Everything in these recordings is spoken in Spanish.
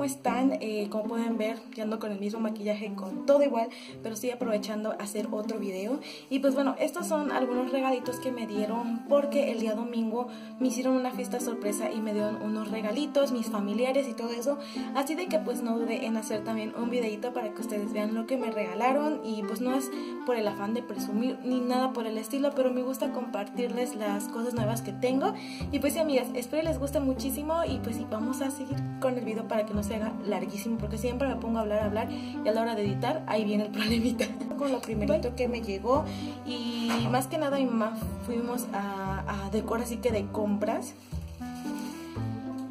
¿cómo están? Eh, como pueden ver, ya ando con el mismo maquillaje, con todo igual, pero estoy aprovechando hacer otro video. Y pues bueno, estos son algunos regalitos que me dieron porque el día domingo me hicieron una fiesta sorpresa y me dieron unos regalitos, mis familiares y todo eso. Así de que pues no dudé en hacer también un videito para que ustedes vean lo que me regalaron y pues no es por el afán de presumir ni nada por el estilo, pero me gusta compartirles las cosas nuevas que tengo. Y pues sí, amigas, espero les guste muchísimo y pues sí, vamos a seguir con el video para que no se haga larguísimo porque siempre me pongo a hablar, a hablar y a la hora de editar ahí viene el problemita. Con lo primerito que me llegó y más que nada mi mamá fuimos a, a decor así que de compras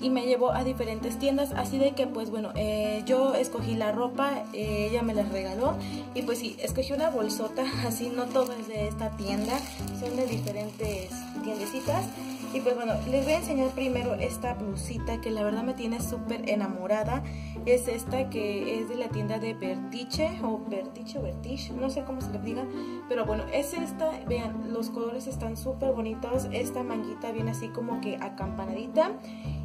y me llevó a diferentes tiendas así de que pues bueno eh, yo escogí la ropa eh, ella me la regaló y pues sí escogí una bolsota así no todo es de esta tienda son de diferentes tiendecitas y pues bueno, les voy a enseñar primero esta blusita que la verdad me tiene súper enamorada. Es esta que es de la tienda de Vertiche o Vertiche o Vertiche, no sé cómo se le diga. Pero bueno, es esta, vean, los colores están súper bonitos. Esta manguita viene así como que acampanadita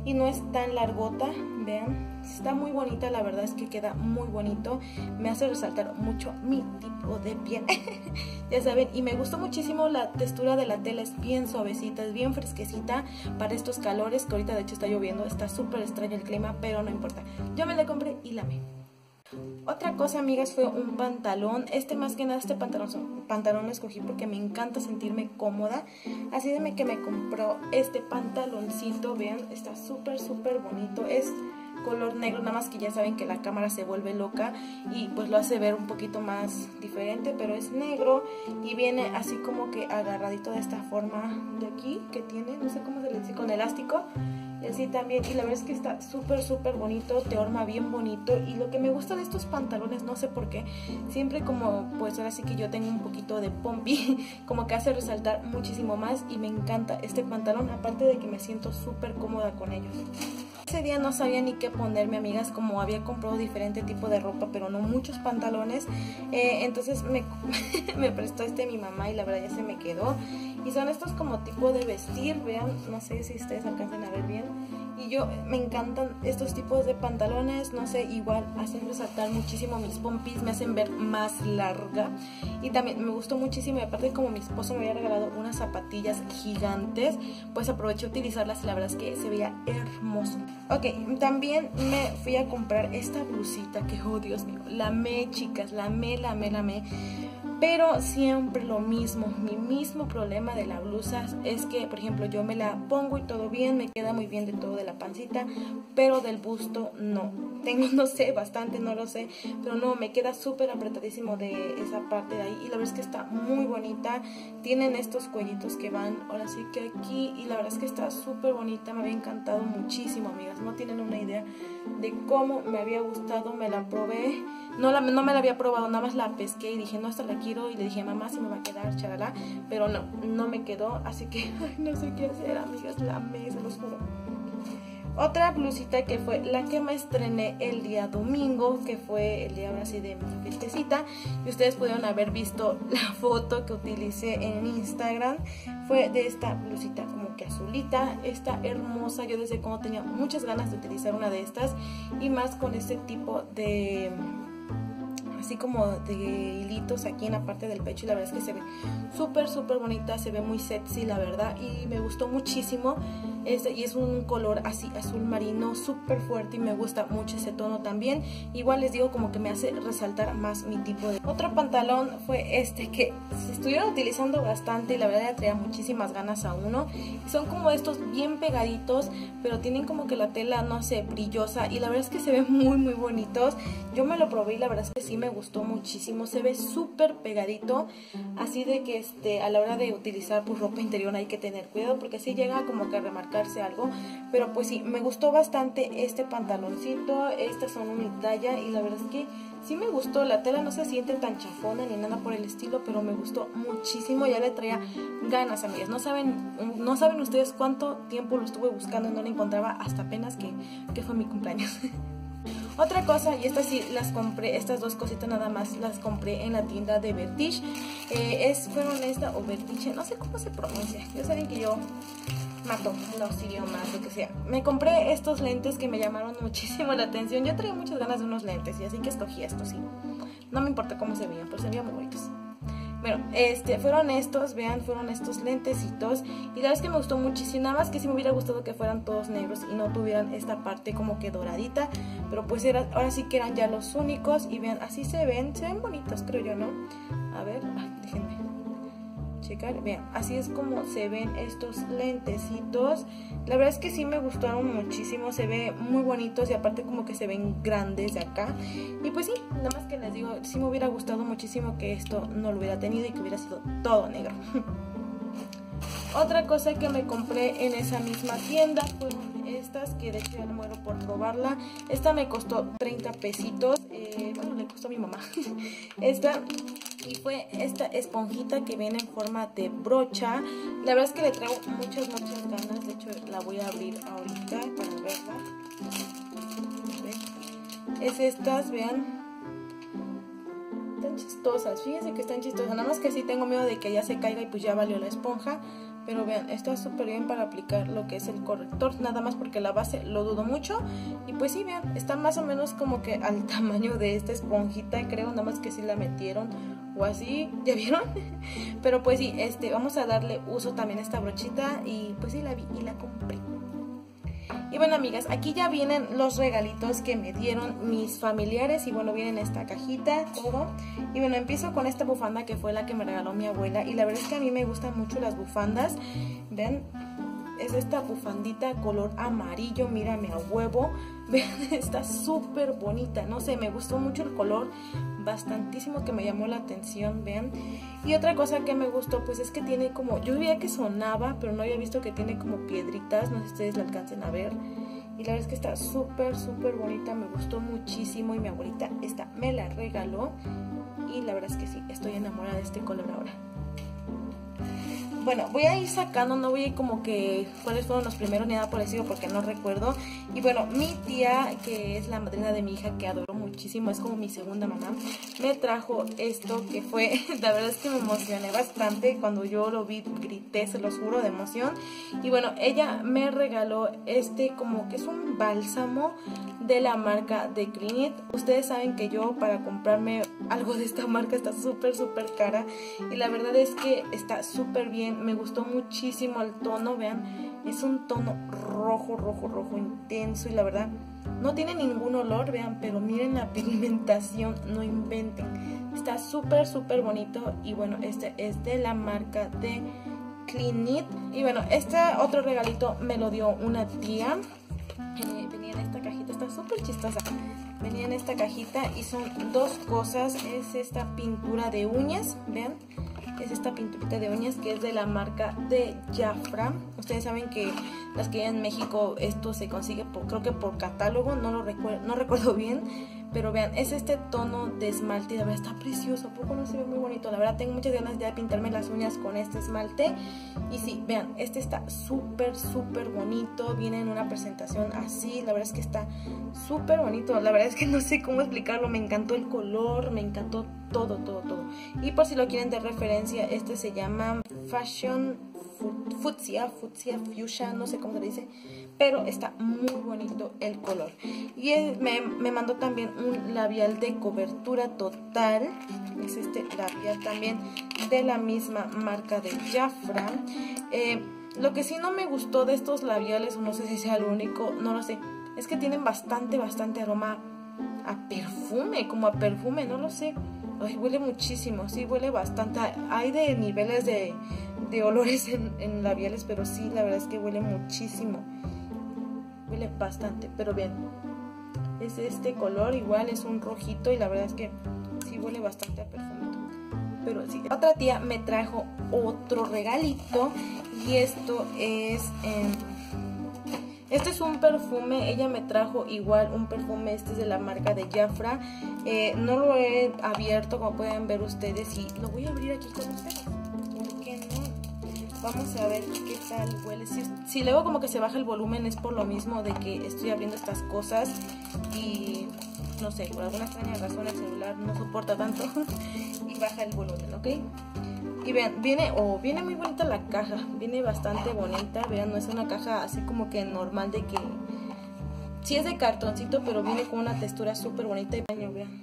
y no es tan largota, vean. Está muy bonita, la verdad es que queda muy bonito. Me hace resaltar mucho mi tipo de piel. ya saben, y me gustó muchísimo la textura de la tela, es bien suavecita, es bien fresquecita para estos calores, que ahorita de hecho está lloviendo, está súper extraño el clima, pero no importa. Yo me la compré y la amé. Otra cosa, amigas, fue un pantalón. Este más que nada, este pantalón, pantalón lo escogí porque me encanta sentirme cómoda. Así de que me compró este pantaloncito, vean, está súper, súper bonito. Es color negro, nada más que ya saben que la cámara se vuelve loca y pues lo hace ver un poquito más diferente, pero es negro y viene así como que agarradito de esta forma de aquí que tiene, no sé cómo se le dice, con elástico y así también, y la verdad es que está súper súper bonito, te horma bien bonito y lo que me gusta de estos pantalones, no sé por qué, siempre como pues ahora sí que yo tengo un poquito de pompi, como que hace resaltar muchísimo más y me encanta este pantalón, aparte de que me siento súper cómoda con ellos. Ese día no sabía ni qué ponerme, amigas, como había comprado diferente tipo de ropa, pero no muchos pantalones. Eh, entonces me, me prestó este mi mamá y la verdad ya se me quedó. Y son estos como tipo de vestir, vean, no sé si ustedes alcanzan a ver bien. Y yo me encantan estos tipos de pantalones, no sé, igual hacen resaltar muchísimo mis pompis, me hacen ver más larga. Y también me gustó muchísimo y aparte como mi esposo me había regalado unas zapatillas gigantes, pues aproveché a utilizarlas y la verdad es que se veía hermoso. Ok, también me fui a comprar esta blusita que, oh Dios mío, la amé chicas, la amé, la amé, la amé pero siempre lo mismo, mi mismo problema de la blusa es que, por ejemplo, yo me la pongo y todo bien, me queda muy bien de todo de la pancita, pero del busto no. Tengo, no sé, bastante, no lo sé, pero no, me queda súper apretadísimo de esa parte de ahí y la verdad es que está muy bonita. Tienen estos cuellitos que van, ahora sí que aquí, y la verdad es que está súper bonita, me había encantado muchísimo, amigas. No tienen una idea de cómo me había gustado, me la probé no, la, no me la había probado, nada más la pesqué y dije, no, esta la quiero. Y le dije, mamá, si me va a quedar, charala. Pero no, no me quedó. Así que, no sé qué hacer, amigas. La se los juro. Otra blusita que fue la que me estrené el día domingo, que fue el día así de mi fiestecita. Y ustedes pudieron haber visto la foto que utilicé en Instagram. Fue de esta blusita como que azulita, esta hermosa. Yo desde cuando tenía muchas ganas de utilizar una de estas. Y más con este tipo de así como de hilitos aquí en la parte del pecho y la verdad es que se ve súper súper bonita, se ve muy sexy la verdad y me gustó muchísimo y es un color así azul marino súper fuerte y me gusta mucho ese tono también. Igual les digo como que me hace resaltar más mi tipo de otro pantalón fue este que se estuvieron utilizando bastante y la verdad ya traía muchísimas ganas a uno. Son como estos bien pegaditos pero tienen como que la tela no sé brillosa y la verdad es que se ven muy muy bonitos. Yo me lo probé y la verdad es que sí me gustó muchísimo, se ve súper pegadito, así de que este, a la hora de utilizar pues, ropa interior hay que tener cuidado porque así llega como que a algo, pero pues sí, me gustó bastante este pantaloncito, estas son mi talla y la verdad es que sí me gustó, la tela no se siente tan chafona ni nada por el estilo, pero me gustó muchísimo, ya le traía ganas amigas, no saben, no saben ustedes cuánto tiempo lo estuve buscando y no lo encontraba hasta apenas que, que fue mi cumpleaños. Otra cosa, y estas sí las compré, estas dos cositas nada más las compré en la tienda de Vertige. Eh, es, fueron esta o Vertige, no sé cómo se pronuncia. Ya saben que yo mato los idiomas, lo que sea. Me compré estos lentes que me llamaron muchísimo la atención. Yo traía muchas ganas de unos lentes y así que escogí estos, sí. No me importa cómo se veían, pero se veían muy bonitos. Bueno, este, fueron estos, vean, fueron estos lentecitos. Y la verdad es que me gustó muchísimo. Nada más que si me hubiera gustado que fueran todos negros y no tuvieran esta parte como que doradita. Pero pues era, ahora sí que eran ya los únicos. Y vean, así se ven, se ven bonitos, creo yo, ¿no? A ver, déjenme checar. Vean, así es como se ven estos lentecitos. La verdad es que sí me gustaron muchísimo, se ve muy bonitos y aparte como que se ven grandes de acá. Y pues sí, nada más que les digo, sí me hubiera gustado muchísimo que esto no lo hubiera tenido y que hubiera sido todo negro. Otra cosa que me compré en esa misma tienda fueron estas, que de hecho ya no muero por probarla. Esta me costó 30 pesitos, eh, bueno, le costó a mi mamá. Esta y fue esta esponjita que viene en forma de brocha. La verdad es que le traigo muchas, muchas ganas. De hecho, la voy a abrir ahorita para verla. Es estas, vean. Están chistosas. Fíjense que están chistosas. Nada más que sí tengo miedo de que ya se caiga y pues ya valió la esponja. Pero vean, está súper bien para aplicar lo que es el corrector, nada más porque la base lo dudo mucho. Y pues sí, vean, está más o menos como que al tamaño de esta esponjita, creo, nada más que sí la metieron o así, ¿ya vieron? Pero pues sí, este, vamos a darle uso también a esta brochita y pues sí la vi y la compré. Y bueno amigas, aquí ya vienen los regalitos que me dieron mis familiares y bueno, vienen esta cajita, todo. Y bueno, empiezo con esta bufanda que fue la que me regaló mi abuela y la verdad es que a mí me gustan mucho las bufandas. Ven, es esta bufandita color amarillo, mírame a huevo. Está súper bonita, no sé, me gustó mucho el color, bastantísimo que me llamó la atención, vean. Y otra cosa que me gustó, pues es que tiene como, yo veía que sonaba, pero no había visto que tiene como piedritas, no sé si ustedes la alcancen a ver. Y la verdad es que está súper, súper bonita, me gustó muchísimo y mi abuelita esta me la regaló. Y la verdad es que sí, estoy enamorada de este color ahora bueno, voy a ir sacando, no voy a ir como que cuáles fueron los primeros ni nada parecido porque no recuerdo. Y bueno, mi tía, que es la madrina de mi hija, que adoro muchísimo, es como mi segunda mamá, me trajo esto que fue, la verdad es que me emocioné bastante cuando yo lo vi, grité, se los juro, de emoción. Y bueno, ella me regaló este como que es un bálsamo de la marca de Clean Ustedes saben que yo para comprarme algo de esta marca está súper, súper cara. Y la verdad es que está súper bien. Me gustó muchísimo el tono, vean. Es un tono rojo, rojo, rojo intenso. Y la verdad no tiene ningún olor, vean. Pero miren la pigmentación, no inventen. Está súper, súper bonito. Y bueno, este es de la marca de Clean Y bueno, este otro regalito me lo dio una tía. Eh, venía en esta cajita, está súper chistosa. Venía en esta cajita y son dos cosas. Es esta pintura de uñas, vean. Es esta pinturita de uñas que es de la marca de Jafra. Ustedes saben que las que hay en México esto se consigue por, creo que por catálogo, no lo recuerdo, no recuerdo bien pero vean, es este tono de esmalte, de verdad está precioso, poco no se ve muy bonito? La verdad tengo muchas ganas de pintarme las uñas con este esmalte. Y sí, vean, este está súper, súper bonito, viene en una presentación así, la verdad es que está súper bonito. La verdad es que no sé cómo explicarlo, me encantó el color, me encantó todo, todo, todo. Y por si lo quieren de referencia, este se llama Fashion Fuchsia, Fuchsia Fuchsia, no sé cómo se dice pero está muy bonito el color. Y me, me, mandó también un labial de cobertura total, es este labial también de la misma marca de Jafra. Eh, lo que sí no me gustó de estos labiales, no sé si sea lo único, no lo sé, es que tienen bastante, bastante aroma a perfume, como a perfume, no lo sé. Ay, huele muchísimo, sí, huele bastante. Hay de niveles de, de olores en, en labiales, pero sí, la verdad es que huele muchísimo huele bastante, pero bien. Es este color, igual es un rojito y la verdad es que sí huele bastante a perfume. Pero sí, otra tía me trajo otro regalito y esto es... este es un perfume, ella me trajo igual un perfume, este es de la marca de Jafra. Eh, no lo he abierto como pueden ver ustedes y lo voy a abrir aquí con ustedes. Vamos a ver qué tal huele. Si, luego como que se baja el volumen es por lo mismo de que estoy abriendo estas cosas y no sé, por alguna extraña razón el celular no soporta tanto y baja el volumen, ¿ok? Y vean, viene, oh, viene muy bonita la caja, viene bastante bonita, vean, no es una caja así como que normal de que... Sí es de cartoncito, pero viene con una textura súper bonita y baño, vean.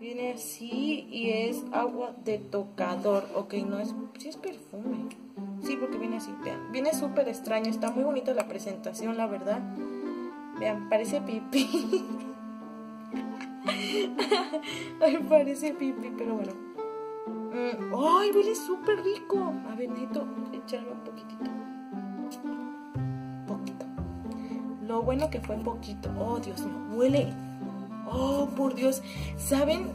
Viene así y es agua de tocador, ok, no es, sí es perfume. Sí, porque viene así, vean, viene súper extraño, está muy bonita la presentación, la verdad. Vean, parece pipí. Ay, parece pipí, pero bueno. Mm, ¡Ay, huele súper rico! A ver, necesito echarle un poquitito. Bueno que fue poquito. Oh, Dios mío, huele. Oh, por Dios. ¿Saben?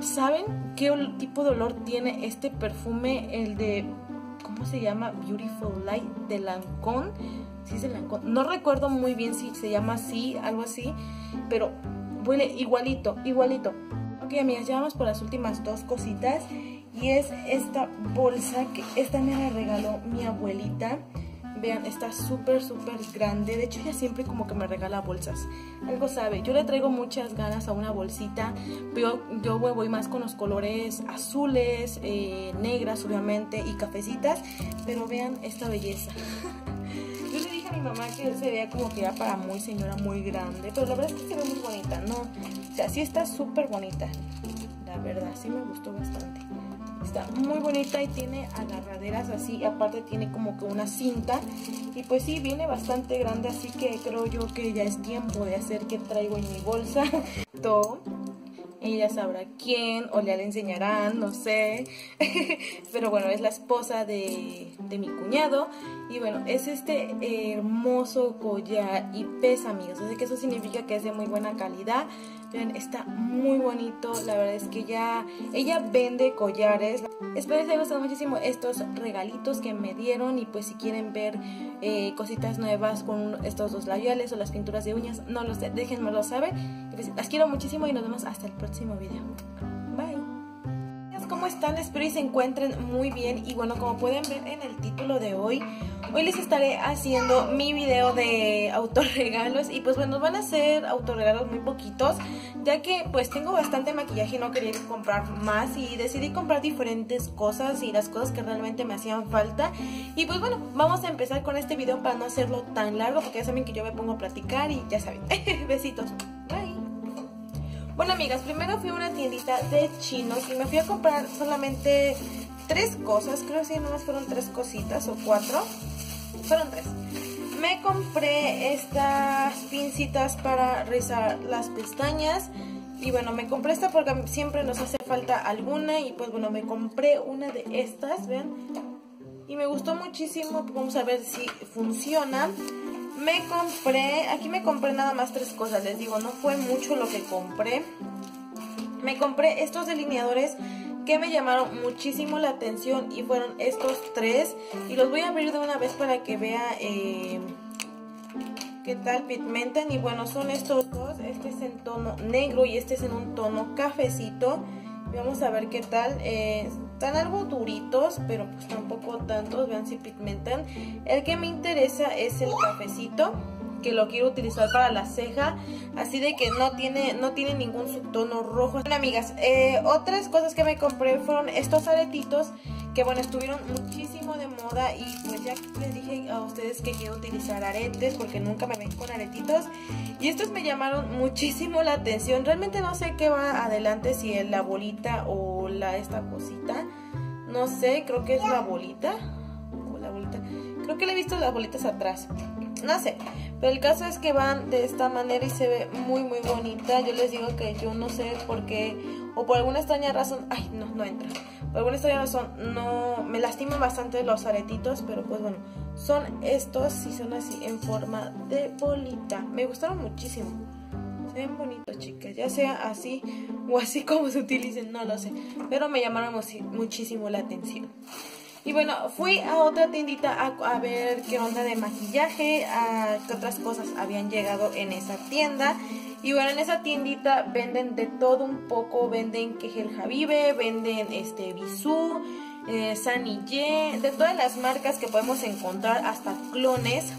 ¿Saben qué tipo de olor tiene este perfume? El de. ¿Cómo se llama? Beautiful Light de Lancôme. Sí, es Lancôme. No recuerdo muy bien si se llama así, algo así. Pero huele igualito, igualito. Ok, amigas, ya vamos por las últimas dos cositas. Y es esta bolsa que esta me la regaló mi abuelita. Vean, está súper, súper grande. De hecho, ella siempre como que me regala bolsas. Algo sabe. Yo le traigo muchas ganas a una bolsita. Pero yo voy más con los colores azules, eh, negras obviamente y cafecitas. Pero vean esta belleza. Yo le dije a mi mamá que él se vea como que era para muy señora, muy grande. Pero la verdad es que se ve muy bonita, ¿no? O sea, sí está súper bonita. La verdad, sí me gustó bastante. Muy bonita y tiene agarraderas así. Aparte tiene como que una cinta. Y pues sí, viene bastante grande. Así que creo yo que ya es tiempo de hacer que traigo en mi bolsa. Todo ella sabrá quién o le enseñarán, no sé. Pero bueno, es la esposa de, de, mi cuñado. Y bueno, es este hermoso collar y pesa, amigos. Así que eso significa que es de muy buena calidad. Vean, está muy bonito. La verdad es que ya ella vende collares. Espero les haya gustado muchísimo estos regalitos que me dieron. Y pues si quieren ver eh, cositas nuevas con estos dos labiales o las pinturas de uñas, no lo sé, déjenmelo saber. Las quiero muchísimo y nos vemos hasta el próximo video. ¿Cómo están? Espero y se encuentren muy bien. Y bueno, como pueden ver en el título de hoy, hoy les estaré haciendo mi video de autorregalos. Y pues bueno, van a ser autorregalos muy poquitos, ya que pues tengo bastante maquillaje y no quería comprar más. Y decidí comprar diferentes cosas y las cosas que realmente me hacían falta. Y pues bueno, vamos a empezar con este video para no hacerlo tan largo, porque ya saben que yo me pongo a platicar y ya saben. Besitos. Bueno, amigas, primero fui a una tiendita de chinos y me fui a comprar solamente tres cosas. Creo que sí, nomás fueron tres cositas o cuatro. Fueron tres. Me compré estas pincitas para rizar las pestañas. Y bueno, me compré esta porque siempre nos hace falta alguna. Y pues bueno, me compré una de estas, ¿ven? Y me gustó muchísimo. Vamos a ver si funciona. Me compré, aquí me compré nada más tres cosas, les digo, no fue mucho lo que compré. Me compré estos delineadores que me llamaron muchísimo la atención y fueron estos tres. Y los voy a abrir de una vez para que vea eh, qué tal pigmentan. Y bueno, son estos dos, este es en tono negro y este es en un tono cafecito. Vamos a ver qué tal. Eh, están algo duritos, pero pues tampoco tantos. Vean si pigmentan. El que me interesa es el cafecito que lo quiero utilizar para la ceja así de que no tiene no tiene ningún subtono rojo bueno amigas eh, otras cosas que me compré fueron estos aretitos que bueno, estuvieron muchísimo de moda y pues ya les dije a ustedes que quiero utilizar aretes porque nunca me ven con aretitos. Y estos me llamaron muchísimo la atención, realmente no sé qué va adelante, si es la bolita o la esta cosita, no sé, creo que es la bolita. O la bolita, creo que le he visto las bolitas atrás, no sé, pero el caso es que van de esta manera y se ve muy muy bonita, yo les digo que yo no sé por qué o por alguna extraña razón, ay no, no entra alguna extraña razón no me lastiman bastante los aretitos, pero pues bueno, son estos, si son así en forma de bolita. Me gustaron muchísimo. Se ven bonitos, chicas, ya sea así o así como se utilicen, no lo sé. Pero me llamaron muchísimo la atención. Y bueno, fui a otra tiendita a, ver qué onda de maquillaje, a qué otras cosas habían llegado en esa tienda. Y bueno, en esa tiendita venden de todo un poco, venden Kegel Javive, venden este Bisú, eh, de todas las marcas que podemos encontrar, hasta clones.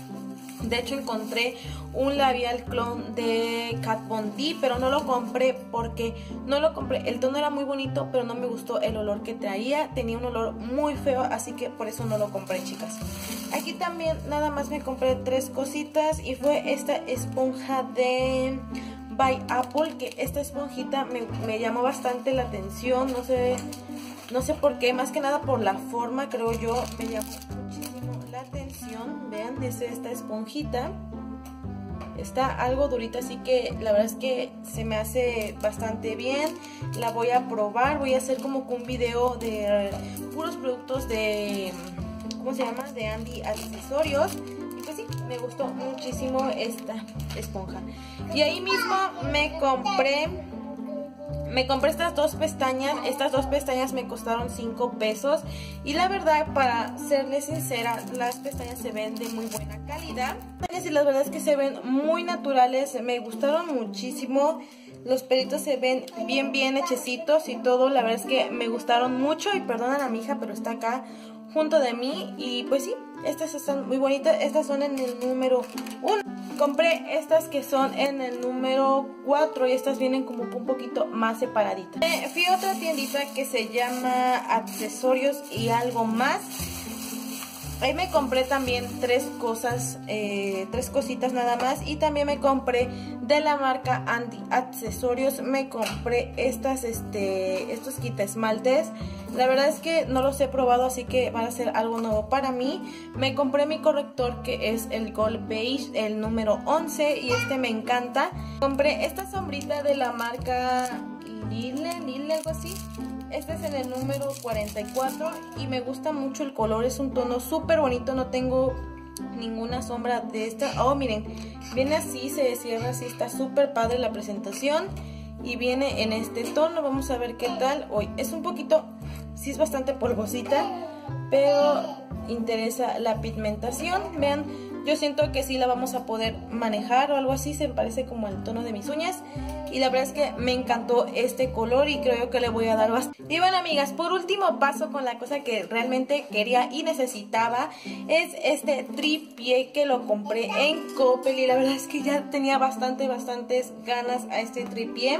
De hecho encontré un labial clon de Kat Von D, pero no lo compré porque no lo compré. El tono era muy bonito, pero no me gustó el olor que traía. Tenía un olor muy feo, así que por eso no lo compré, chicas. Aquí también nada más me compré tres cositas y fue esta esponja de by Apple, que esta esponjita me, me llamó bastante la atención. No sé, no sé por qué, más que nada por la forma, creo yo, me llamó la atención. Vean, es esta esponjita. Está algo durita, así que la verdad es que se me hace bastante bien. La voy a probar, voy a hacer como un video de puros productos de, ¿cómo se llama? De Andy Accesorios. Y pues sí, me gustó muchísimo esta esponja. Y ahí mismo me compré me compré estas dos pestañas, estas dos pestañas me costaron 5 pesos y la verdad, para serles sincera, las pestañas se ven de muy buena calidad. Y la verdad es que se ven muy naturales, me gustaron muchísimo. Los pelitos se ven bien, bien hechecitos y todo. La verdad es que me gustaron mucho y perdonan a mi hija, pero está acá junto de mí. Y pues sí, estas están muy bonitas. Estas son en el número 1. Compré estas que son en el número 4 y estas vienen como un poquito más separaditas. Eh, fui a otra tiendita que se llama Accesorios y algo más. Ahí me compré también tres cosas, eh, tres cositas nada más. Y también me compré de la marca Andy Accesorios. Me compré estas, este, estos quita esmaltes. La verdad es que no los he probado, así que van a ser algo nuevo para mí. Me compré mi corrector que es el Gold Beige, el número 11. Y este me encanta. Compré esta sombrita de la marca Lille, Lille, algo así. Este es en el número 44 y me gusta mucho el color, es un tono súper bonito, no tengo ninguna sombra de esta. Oh, miren, viene así, se cierra así, está súper padre la presentación y viene en este tono, vamos a ver qué tal hoy. Es un poquito, sí es bastante polvosita, pero interesa la pigmentación, vean yo siento que sí la vamos a poder manejar o algo así, se parece como el tono de mis uñas. Y la verdad es que me encantó este color y creo que le voy a dar bastante. Y bueno amigas, por último paso con la cosa que realmente quería y necesitaba es este tripié que lo compré en Coppel y la verdad es que ya tenía bastante, bastantes ganas a este tripié.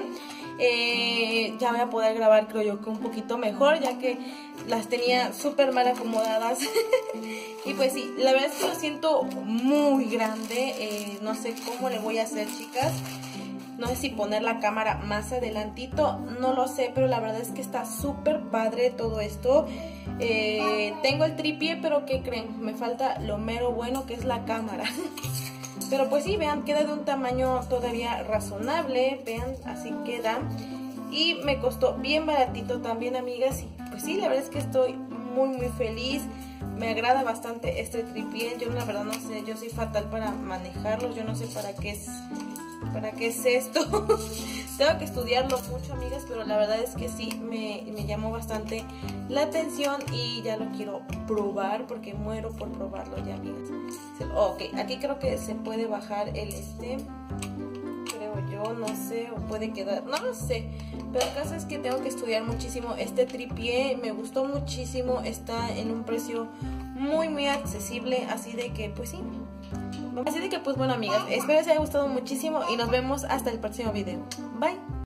Eh, ya voy a poder grabar creo yo que un poquito mejor ya que las tenía súper mal acomodadas y pues sí, la verdad es que lo siento muy grande, eh, no sé cómo le voy a hacer chicas no sé si poner la cámara más adelantito, no lo sé, pero la verdad es que está súper padre todo esto. Eh, tengo el tripié, pero ¿qué creen? Me falta lo mero bueno que es la cámara. Pero pues sí, vean, queda de un tamaño todavía razonable, vean, así queda. Y me costó bien baratito también, amigas. Y pues sí, la verdad es que estoy muy, muy feliz. Me agrada bastante este tripié. Yo la verdad no sé, yo soy fatal para manejarlo. Yo no sé para qué es, para qué es esto. Tengo que estudiarlo mucho, amigas, pero la verdad es que sí, me, me, llamó bastante la atención y ya lo quiero probar porque muero por probarlo ya, amigas. Ok, aquí creo que se puede bajar el este, creo yo, no sé, o puede quedar, no lo sé. Pero el caso es que tengo que estudiar muchísimo este tripié, me gustó muchísimo, está en un precio muy, muy accesible, así de que, pues sí, Así de que pues bueno amigas, espero les haya gustado muchísimo y nos vemos hasta el próximo video. Bye.